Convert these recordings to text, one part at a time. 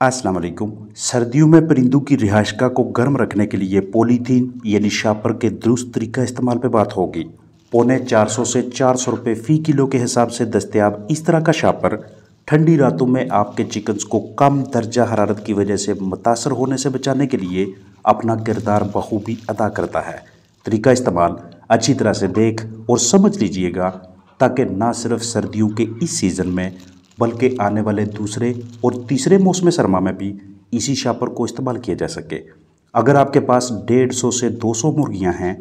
अस्सलाम वालेकुम। सर्दियों में परिंदों की रिहाइशगाह को गर्म रखने के लिए पॉलीथीन, यानी शापर के दुरुस्त तरीका इस्तेमाल पर बात होगी। पौने 400 से 400 रुपए फ़ी किलो के हिसाब से दस्तियाब इस तरह का शापर। ठंडी रातों में आपके चिकन्स को कम दर्जा हरारत की वजह से मुतासर होने से बचाने के लिए अपना किरदार बखूबी अदा करता है। तरीका इस्तेमाल अच्छी तरह से देख और समझ लीजिएगा, ताकि ना सिर्फ़ सर्दियों के इस सीज़न में बल्कि आने वाले दूसरे और तीसरे मौसम सरमा में भी इसी शापर को इस्तेमाल किया जा सके। अगर आपके पास डेढ़ सौ से दो सौ मुर्गियाँ हैं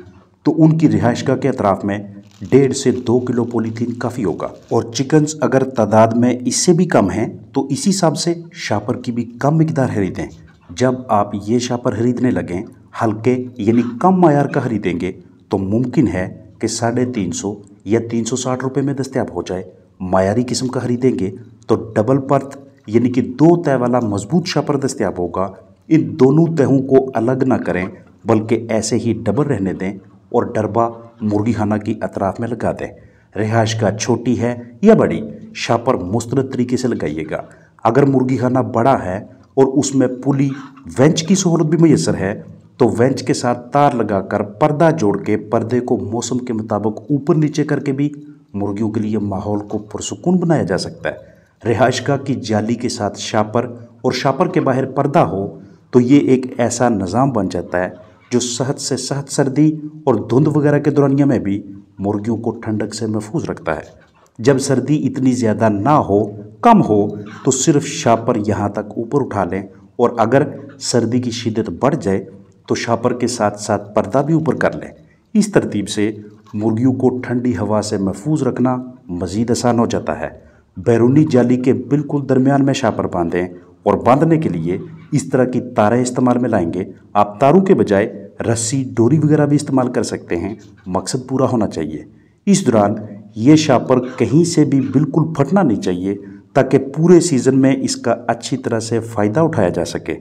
तो उनकी रिहाइशगाह के अतराफ़ में डेढ़ से दो किलो पॉलीथीन काफ़ी होगा। और चिकन्स अगर तादाद में इससे भी कम हैं तो इसी हिसाब से शापर की भी कम मकदार खरीदें। जब आप ये शापर खरीदने लगें, हल्के यानी कम मैार का खरीदेंगे तो मुमकिन है कि साढ़े तीन सौ या तीन सौ साठ रुपये में दस्तियाब हो जाए। मायारी किस्म का खरीदेंगे तो डबल पर्थ यानी कि दो तय वाला मज़बूत शापर दस्तियाब होगा। इन दोनों तहों को अलग ना करें, बल्कि ऐसे ही डबल रहने दें और डरबा मुर्गी खाना की अतराफ में लगा दें। रिहाइश का छोटी है या बड़ी शापर मुस्तरद तरीके से लगाइएगा। अगर मुर्गी खाना बड़ा है और उसमें पुली, वेंच की सहूलत भी मैसर है तो वेंच के साथ तार लगाकर पर्दा जोड़ के पर्दे को मौसम के मुताबिक ऊपर नीचे करके भी मुर्गियों के लिए माहौल को पुरसकून बनाया जा सकता है। रिहाइशगाह की जाली के साथ शापर और शापर के बाहर पर्दा हो तो ये एक ऐसा निज़ाम बन जाता है जो सहत से सहत सर्दी और धुंध वगैरह के दौरानिया में भी मुर्गियों को ठंडक से महफूज रखता है। जब सर्दी इतनी ज़्यादा ना हो, कम हो तो सिर्फ़ शापर यहाँ तक ऊपर उठा लें और अगर सर्दी की शिदत बढ़ जाए तो शापर के साथ साथ पर्दा भी ऊपर कर लें। इस तरतीब से मुर्गियों को ठंडी हवा से महफूज रखना मज़ीद आसान हो जाता है। बैरूनी जाली के बिल्कुल दरमियान में शापर बांधें और बांधने के लिए इस तरह की तारें इस्तेमाल में लाएँगे। आप तारों के बजाय रस्सी, डोरी वगैरह भी इस्तेमाल कर सकते हैं। मकसद पूरा होना चाहिए। इस दौरान ये शापर कहीं से भी बिल्कुल फटना नहीं चाहिए, ताकि पूरे सीज़न में इसका अच्छी तरह से फ़ायदा उठाया जा सके।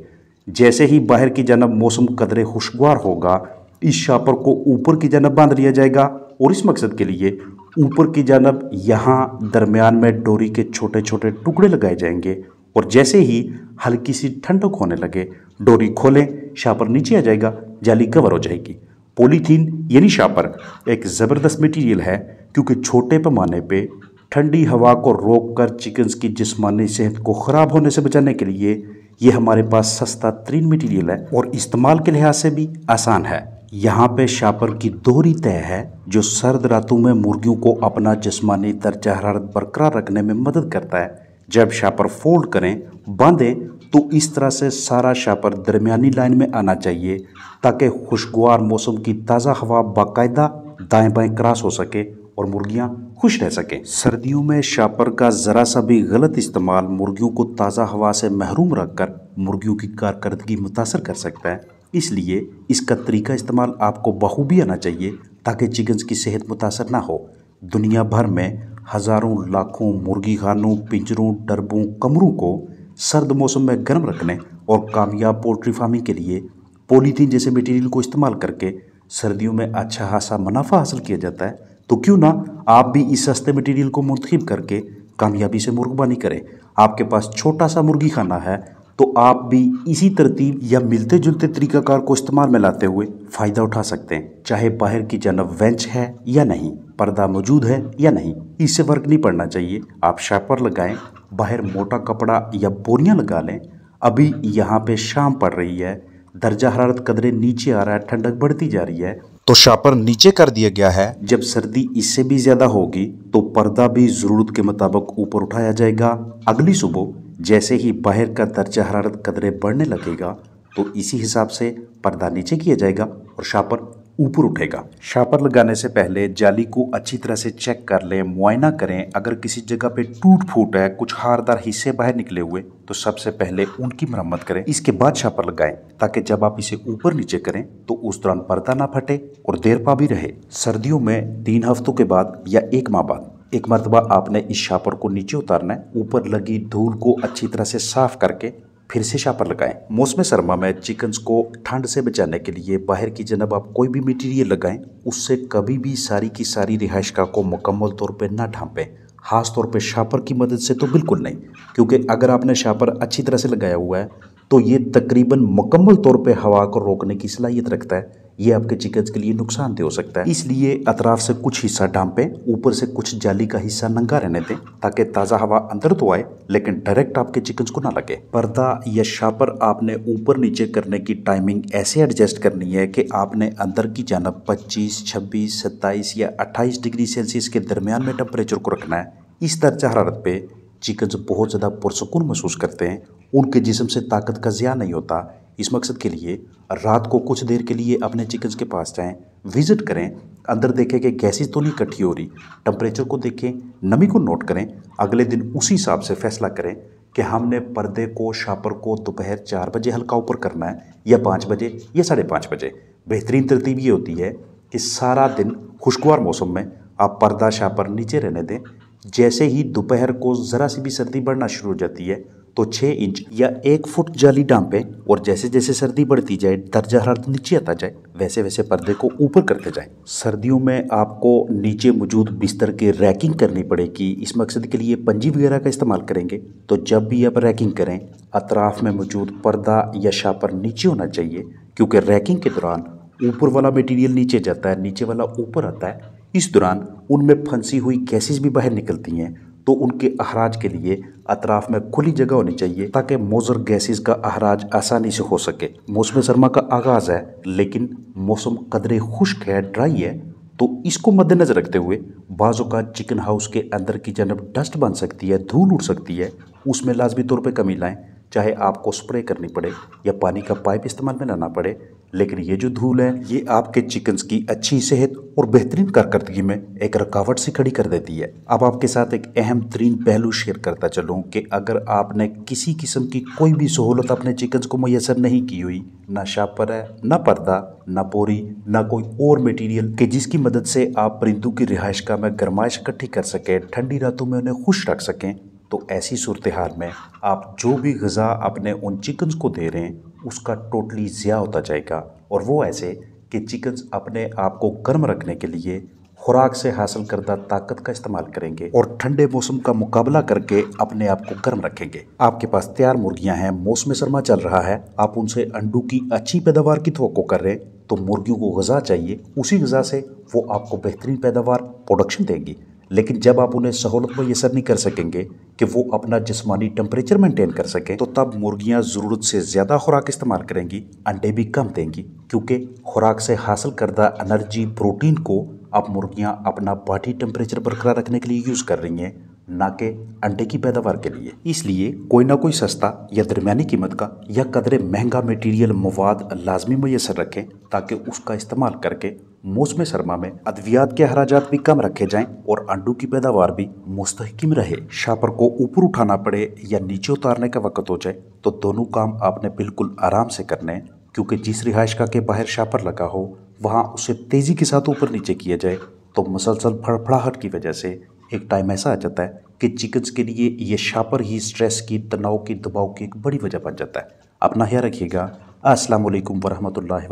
जैसे ही बाहर की जानब मौसम कदरे खुशगवार होगा, इस शापर को ऊपर की जानब बाँध लिया जाएगा और इस मकसद के लिए ऊपर की जानब यहाँ दरमियान में डोरी के छोटे छोटे टुकड़े लगाए जाएँगे और जैसे ही हल्की सी ठंडक होने लगे, डोरी खोलें, शापर नीचे आ जाएगा, जाली कवर हो जाएगी। पॉलीथीन यानी शापर एक ज़बरदस्त मटेरियल है क्योंकि छोटे पैमाने पे ठंडी हवा को रोक कर चिकन्स की जिस्मानी सेहत को ख़राब होने से बचाने के लिए ये हमारे पास सस्ता तरीन मटीरियल है और इस्तेमाल के लिहाज से भी आसान है। यहाँ पे शापर की दोहरी तय है, जो सर्द रातों में मुर्गियों को अपना जिस्मानी दर्जा हरारत बरकरार रखने में मदद करता है। जब शापर फोल्ड करें, बांधें तो इस तरह से सारा शापर दरमियानी लाइन में आना चाहिए, ताकि खुशगवार मौसम की ताज़ा हवा बाकायदा दाएँ बाएँ क्रॉस हो सके और मुर्गियाँ खुश रह सकें। सर्दियों में शापर का ज़रा सा भी गलत इस्तेमाल मुर्गियों को ताज़ा हवा से महरूम रखकर मुर्गियों की कारकर्दगी मुतासर कर सकता है। इसलिए इसका तरीका इस्तेमाल आपको बखूबी आना चाहिए ताकि चिकन्स की सेहत मुतासर ना हो। दुनिया भर में हज़ारों, लाखों मुर्गी खानों, पिंजरों, डरबों, कमरों को सर्द मौसम में गर्म रखने और कामयाब पोल्ट्री फ़ार्मिंग के लिए पॉलीथीन जैसे मटेरियल को इस्तेमाल करके सर्दियों में अच्छा खासा मुनाफा हासिल किया जाता है तो क्यों ना आप भी इस सस्ते मटेरियल को मुंतखब करके कामयाबी से मुर्गबानी करें। आपके पास छोटा सा मुर्गी खाना है तो आप भी इसी तरतीब या मिलते जुलते तरीकाकार को इस्तेमाल में लाते हुए फ़ायदा उठा सकते हैं चाहे बाहर की जानब वेंच है या नहीं पर्दा मौजूद है या नहीं। इससे फ़र्क नहीं पड़ना चाहिए। आप शापर लगाएँ बाहर मोटा कपड़ा या बोरियाँ लगा लें। अभी यहाँ पे शाम पड़ रही है दर्जा हरारत कदरे नीचे आ रहा है ठंडक बढ़ती जा रही है। तो शापर नीचे कर दिया गया है। जब सर्दी इससे भी ज़्यादा होगी तो पर्दा भी ज़रूरत के मुताबिक ऊपर उठाया जाएगा। अगली सुबह जैसे ही बाहर का दर्जा हरारत कदरे बढ़ने लगेगा तो इसी हिसाब से पर्दा नीचे किया जाएगा और शापर ऊपर उठेगा। शापर लगाने से पहले जाली को अच्छी तरह से चेक कर लें, मुआयना करें। अगर किसी जगह पे टूट फूट है, कुछ हारदार हिस्से बाहर निकले हुए तो सबसे पहले उनकी मरम्मत करें। इसके बाद शापर लगाएँ, ताकि जब आप इसे ऊपर नीचे करें तो उस दौरान पर्दा ना फटे और देर पा भी रहे। सर्दियों में तीन हफ्तों के बाद या एक माह बाद एक मरतबा आपने इस शापर को नीचे उतारना है, ऊपर लगी धूल को अच्छी तरह से साफ़ करके फिर से शापर लगाएँ। मौसम सरमा में चिकन्स को ठंड से बचाने के लिए बाहर की जनब आप कोई भी मटीरियल लगाएँ, उससे कभी भी सारी की सारी रिहाइशगाह को मुकम्मल तौर पर ना ढांपें खास तौर पे शापर की मदद से तो बिल्कुल नहीं, क्योंकि अगर आपने शापर अच्छी तरह से लगाया हुआ है तो ये तकरीबन मुकम्मल तौर पे हवा को रोकने की सलाहियत रखता है। ये आपके चिकन्स के लिए नुकसानदेह हो सकता है। इसलिए अतराफ से कुछ हिस्सा डांपें ऊपर से कुछ जाली का हिस्सा नंगा रहने दें ताकि ताज़ा हवा अंदर तो आए लेकिन डायरेक्ट आपके चिकन्स को ना लगे। पर्दा या शापर आपने ऊपर नीचे करने की टाइमिंग ऐसे एडजस्ट करनी है कि आपने अंदर की जानब 25, 26, 27 या 28 डिग्री सेल्सियस के दरमियान में टेम्परेचर को रखना है। इस दर्जा हरारत पे चिकन्स बहुत ज़्यादा पुरसकून महसूस करते हैं। उनके जिसम से ताकत का ज़्यादा नहीं होता। इस मकसद के लिए रात को कुछ देर के लिए अपने चिकन्स के पास जाएँ विज़िट करें, अंदर देखें कि गैसेज तो नहीं इकट्ठी हो रही टम्परेचर को देखें, नमी को नोट करें, अगले दिन उसी हिसाब से फैसला करें कि हमने पर्दे को, शापर को दोपहर चार बजे हल्का ऊपर करना है या पाँच बजे या साढ़े पाँच बजे। बेहतरीन तरतीब ये होती है कि सारा दिन खुशगवार मौसम में आप पर्दा, शापर नीचे रहने दें। जैसे ही दोपहर को ज़रा सी भी सर्दी बढ़ना शुरू हो जाती है तो छः इंच या एक फुट जाली डांपें और जैसे जैसे सर्दी बढ़ती जाए, दर्जा हरारत नीचे आता जाए, वैसे वैसे पर्दे को ऊपर करते जाएँ। सर्दियों में आपको नीचे मौजूद बिस्तर की रैकिंग करनी पड़ेगी। इस मकसद के लिए पंजी वगैरह का इस्तेमाल करेंगे। तो जब भी आप रैकिंग करें, अतराफ में मौजूद पर्दा या शापर नीचे होना चाहिए, क्योंकि रैकिंग के दौरान ऊपर वाला मटेरियल नीचे जाता है, नीचे वाला ऊपर आता है। इस दौरान उनमें फंसी हुई गैसेज भी बाहर निकलती हैं। तो उनके अहराज के लिए अतराफ में खुली जगह होनी चाहिए ताकि मोजर गैसेज का अहराज आसानी से हो सके। मौसम सरमा का आगाज़ है, लेकिन मौसम कदरे खुश्क है ड्राई है तो इसको मद्देनजर रखते हुए बाज़ों का चिकन हाउस के अंदर की जनब डस्ट बन सकती है, धूल उड़ सकती है। उसमें लाजमी तौर पर कमी लाएँ, चाहे आपको स्प्रे करनी पड़े या पानी का पाइप इस्तेमाल में लाना पड़े। लेकिन ये जो धूल है, ये आपके चिकन्स की अच्छी सेहत और बेहतरीन कारकर्दगी में एक रुकावट से खड़ी कर देती है। अब आपके साथ एक अहम तरीन पहलू शेयर करता चलूँ कि अगर आपने किसी किस्म की कोई भी सहूलत अपने चिकन्स को मैसर नहीं की हुई, ना शापर है, ना पर्दा, ना पोरी ना कोई और मटेरियल कि जिसकी मदद से आप परिंदों की रिहाइश का में गरमाइश इकट्ठी कर सकें, ठंडी रातों में उन्हें खुश रख सकें तो ऐसी सूरत हाल में आप जो भी गज़ा अपने उन चिकन्स को दे रहे हैं उसका टोटली ज़िया होता जाएगा। और वो ऐसे कि चिकन्स अपने आप को गर्म रखने के लिए खुराक से हासिल करदा ताकत का इस्तेमाल करेंगे और ठंडे मौसम का मुकाबला करके अपने आप को गर्म रखेंगे। आपके पास तैयार मुर्गियाँ हैं, मौसम सरमा चल रहा है। आप उनसे अंडू की अच्छी पैदावार की तो कर रहे हैं तो मुर्गियों को गज़ा चाहिए। उसी गज़ा से वो आपको बेहतरीन पैदावार प्रोडक्शन देंगी। लेकिन जब आप उन्हें सहूलत मैसर नहीं कर सकेंगे कि वो अपना जिसमानी टेम्परेचर मेंटेन कर सकें तो तब मुर्गियाँ ज़रूरत से ज़्यादा खुराक इस्तेमाल करेंगी, अंडे भी कम देंगी, क्योंकि खुराक से हासिल करदा एनर्जी प्रोटीन को अब मुर्गियाँ अपना बॉडी टेम्परेचर बरकरार रखने के लिए यूज़ कर रही हैं, ना कि अंडे की पैदावार के लिए। इसलिए कोई ना कोई सस्ता या दरमियानी कीमत का या कदरे महँगा मटेरियल मवाद लाजमी मैसर रखें, ताकि उसका इस्तेमाल करके मौसम सरमा में अद्वियात के अखराज भी कम रखे जाएँ और अंडों की पैदावार भी मुस्तकिम रहे। शापर को ऊपर उठाना पड़े या नीचे उतारने का वक्त हो जाए तो दोनों काम आपने बिल्कुल आराम से करने क्योंकि जिस रिहाइश का के बाहर शापर लगा हो, वहाँ उसे तेज़ी के साथ ऊपर नीचे किया जाए तो मुसलसल फड़फड़ाहट की वजह से एक टाइम ऐसा आ जाता है कि चिकन्स के लिए ये शापर ही स्ट्रेस की, तनाव की, दबाव की एक बड़ी वजह बन जाता है। अपना ख्याल रखिएगा। अस्सलाम वालेकुम वरहमतुल्लाहि